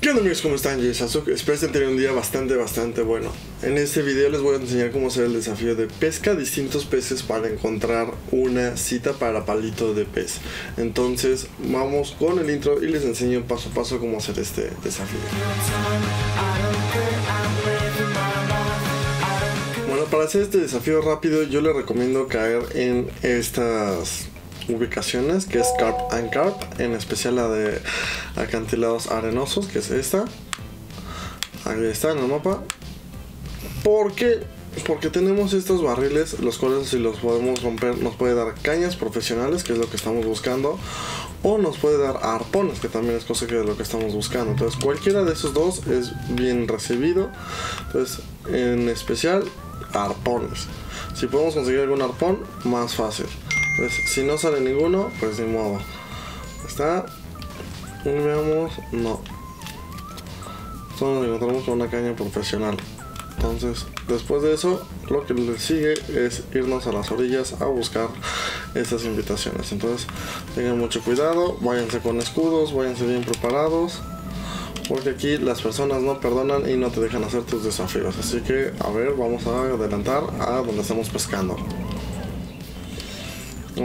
¿Qué onda amigos? ¿Cómo están? Yo soy Sasuke. Espero estén teniendo un día bastante, bastante bueno. En este video les voy a enseñar cómo hacer el desafío de pesca distintos peces para encontrar una cita para palito de pez. Entonces vamos con el intro y les enseño paso a paso cómo hacer este desafío. Bueno, para hacer este desafío rápido yo les recomiendo caer en estas ubicaciones que es Carp and Carp, en especial la de acantilados arenosos, que es esta. Ahí está en el mapa. Porque porque tenemos estos barriles, los cuales si los podemos romper nos puede dar cañas profesionales, que es lo que estamos buscando, o nos puede dar arpones, que también es cosa que es lo que estamos buscando. Entonces cualquiera de esos dos es bien recibido. Entonces en especial arpones. Si podemos conseguir algún arpón, más fácil. Pues, si no sale ninguno, pues ni modo. Está. Veamos. No. Solo nos encontramos con una caña profesional. Entonces, después de eso, lo que le sigue es irnos a las orillas a buscar estas invitaciones. Entonces, tengan mucho cuidado, váyanse con escudos, váyanse bien preparados. Porque aquí las personas no perdonan y no te dejan hacer tus desafíos. Así que, a ver, vamos a adelantar a donde estamos pescando.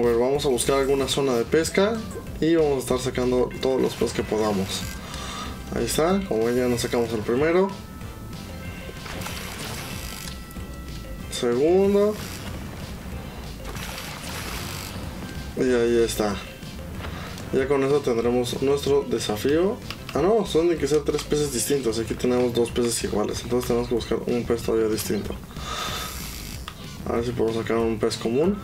Vamos a buscar alguna zona de pesca y vamos a estar sacando todos los peces que podamos. Ahí está, como ya nos sacamos el primero. Segundo. Y ahí está. Ya con eso tendremos nuestro desafío. Ah no, son de que ser tres peces distintos. Aquí tenemos dos peces iguales. Entonces tenemos que buscar un pez todavía distinto. A ver si podemos sacar un pez común.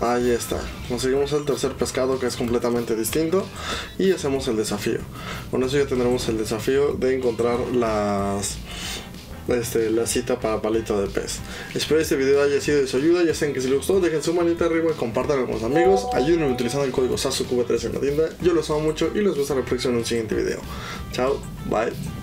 Ahí está. Conseguimos el tercer pescado que es completamente distinto y hacemos el desafío. Con eso ya tendremos el desafío de encontrar las este, la cita para palito de pez. Espero este video haya sido de su ayuda. Ya saben que si les gustó, dejen su manita arriba, compartan con los amigos, ayúdenme utilizando el código SASUKV3 en la tienda. Yo los amo mucho y los veo hasta la próxima en un siguiente video. Chao, bye.